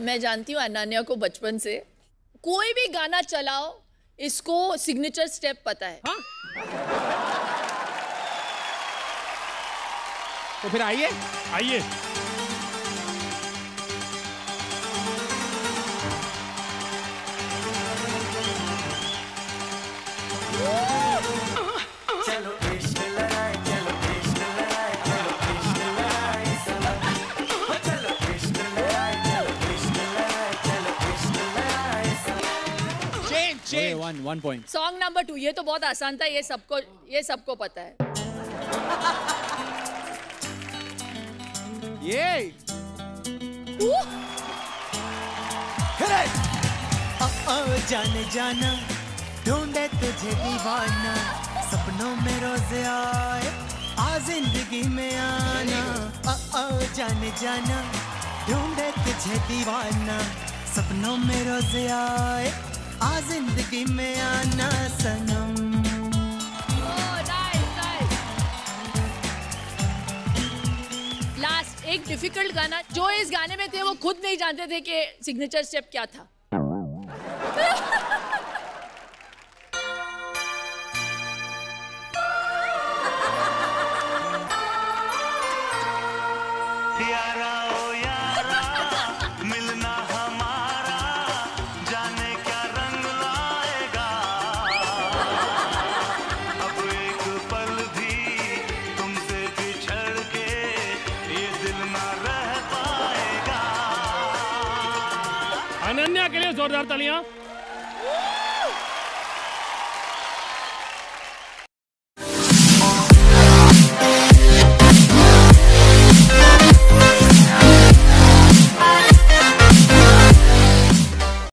मैं जानती हूँ अनान्या को बचपन से। कोई भी गाना चलाओ, इसको सिग्नेचर स्टेप पता है। हाँ। तो फिर आइए आइए। Change one one point song number two ये तो बहुत आसान था ये सबको ये सबको पता है। ये। जाने जाना ढूंढे तुझे दीवाना सपनों में रोज आए आ ज़िंदगी में आना। ओ ओ जाने जाना ढूंढे तुझे दीवाना सपनों में रोज आए। आ ज़िंदगी में आना सनम। लास्ट एक डिफ़िकल्ट गाना जो इस गाने में थे वो खुद नहीं जानते थे कि सिग्नेचर स्टेप क्या था। यारा अनन्या के लिए जोरदार तालियाँ।